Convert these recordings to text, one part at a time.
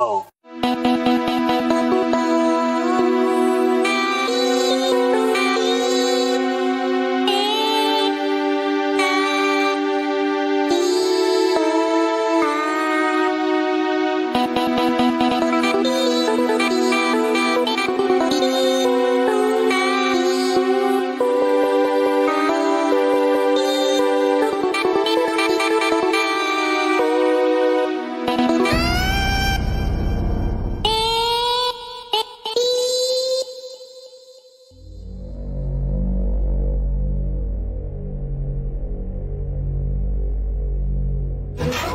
Oh.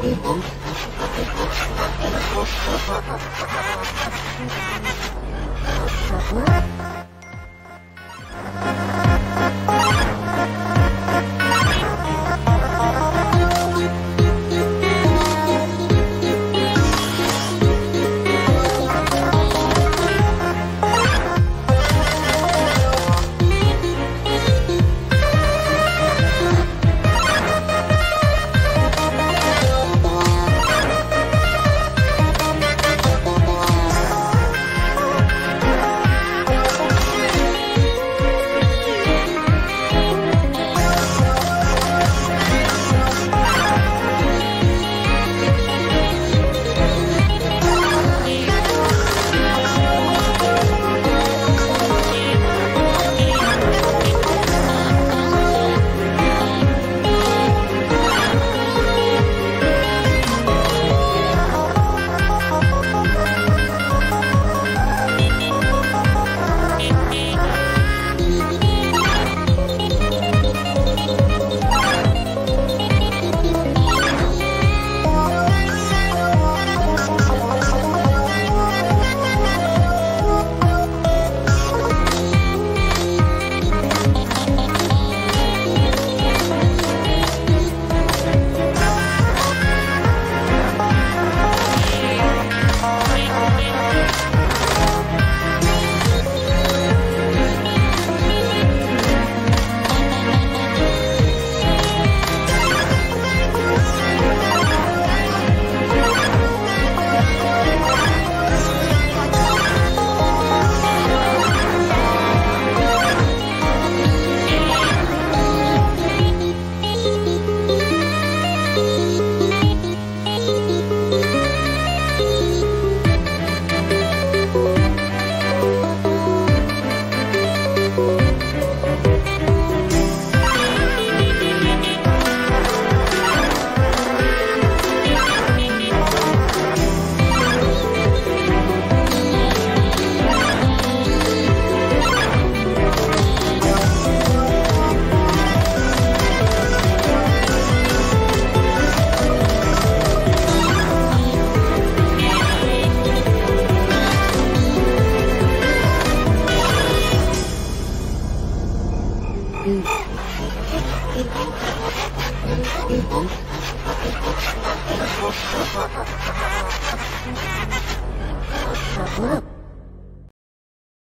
Oh. Look.